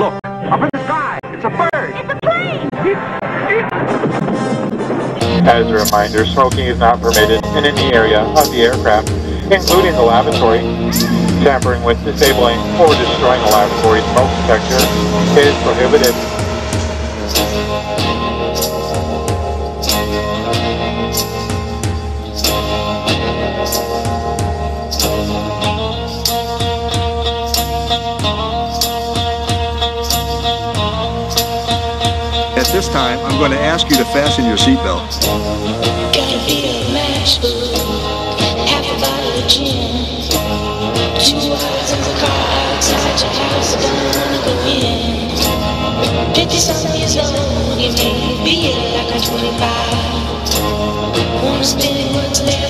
Look, up in the sky. It's a bird. It's a plane! As a reminder, smoking is not permitted in any area of the aircraft, including the lavatory. Tampering with, disabling, or destroying a lavatory smoke detector is prohibited. Time, I'm going to ask you to fasten your seatbelt. Gotta be a matchbook, half a bottle of gin. Two hours in the car outside your house, don't wanna go in. Fifty something years old, you may be like I'm 25. Wanna spend what's left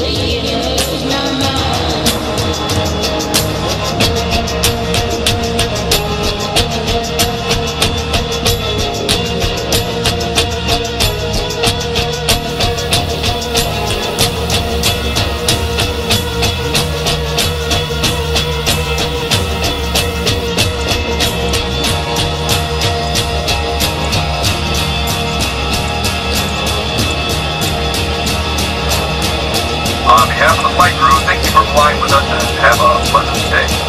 Yeah. behalf of the flight crew, thank you for flying with us and have a pleasant day.